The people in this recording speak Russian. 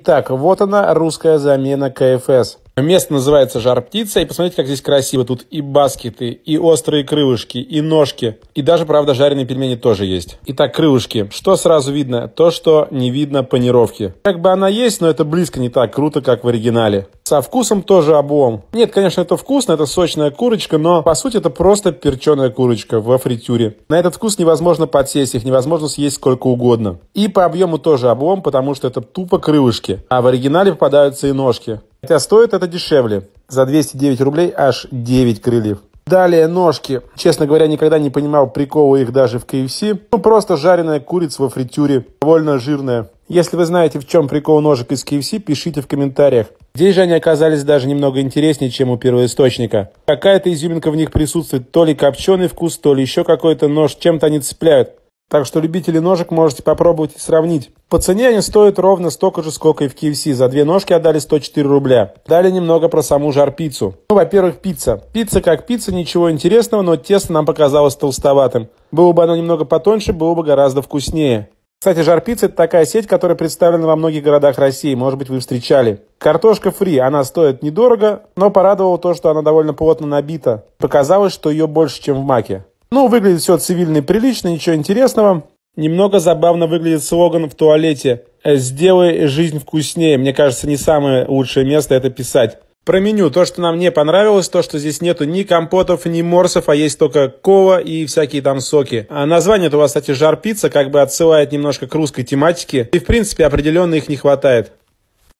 Итак, вот она, русская замена КФС. Место называется «Жар птица», и посмотрите, как здесь красиво. Тут и баскеты, и острые крылышки, и ножки, и даже, правда, жареные пельмени тоже есть. Итак, крылышки. Что сразу видно? То, что не видно панировки. Как бы она есть, но это близко не так круто, как в оригинале. Со вкусом тоже облом. Нет, конечно, это вкусно, это сочная курочка, но по сути это просто перченая курочка во фритюре. На этот вкус невозможно подсесть, их невозможно съесть сколько угодно. И по объему тоже облом, потому что это тупо крылышки. А в оригинале попадаются и ножки. Хотя стоит это дешевле. За 209 рублей аж 9 крыльев. Далее ножки. Честно говоря, никогда не понимал прикола их даже в KFC. Ну, просто жареная курица во фритюре. Довольно жирная. Если вы знаете, в чем прикол ножек из KFC, пишите в комментариях. Здесь же они оказались даже немного интереснее, чем у первоисточника. Какая-то изюминка в них присутствует. То ли копченый вкус, то ли еще какой-то нож. Чем-то они цепляют. Так что любители ножек можете попробовать и сравнить. По цене они стоят ровно столько же, сколько и в KFC. За две ножки отдали 104 рубля. Далее немного про саму жар-пиццу. Ну, во-первых, пицца. Пицца как пицца, ничего интересного, но тесто нам показалось толстоватым. Было бы оно немного потоньше, было бы гораздо вкуснее. Кстати, жар-пицца – это такая сеть, которая представлена во многих городах России. Может быть, вы встречали. Картошка фри, она стоит недорого, но порадовало то, что она довольно плотно набита. Показалось, что ее больше, чем в маке. Ну, выглядит все цивильно и прилично, ничего интересного. Немного забавно выглядит слоган в туалете «Сделай жизнь вкуснее». Мне кажется, не самое лучшее место это писать. Про меню. То, что нам не понравилось, то, что здесь нету ни компотов, ни морсов, а есть только кола и всякие там соки. А название-то у вас, кстати, жар пицца, как бы отсылает немножко к русской тематике. И, в принципе, определенно их не хватает.